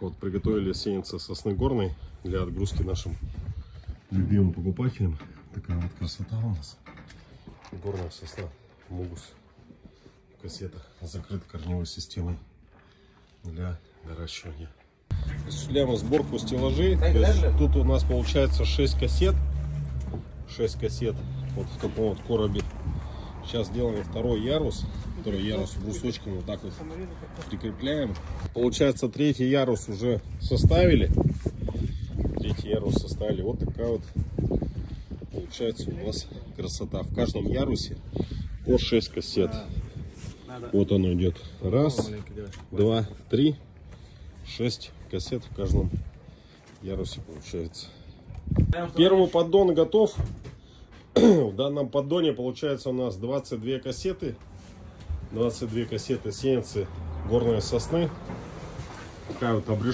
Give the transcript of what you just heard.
Вот приготовили сеянца сосны горной для отгрузки нашим любимым покупателям. Такая вот красота у нас. Горная сосна мугус в кассетах закрыт корневой системой для выращивания. Осуществляем сборку стеллажей. Есть тут у нас получается 6 кассет. 6 кассет вот в таком вот коробе. Сейчас делаем второй ярус. Второй ярус брусочком вот так вот прикрепляем. Получается третий ярус уже составили. Третий ярус составили. Вот такая вот получается у нас красота. В каждом ярусе по 6 кассет. Вот оно идет. Раз, два, три, шесть кассет в каждом ярусе получается. Первый поддон готов. В данном поддоне получается у нас 22 кассеты. 22 кассеты сеянцы горной сосны. Такая вот обрежь.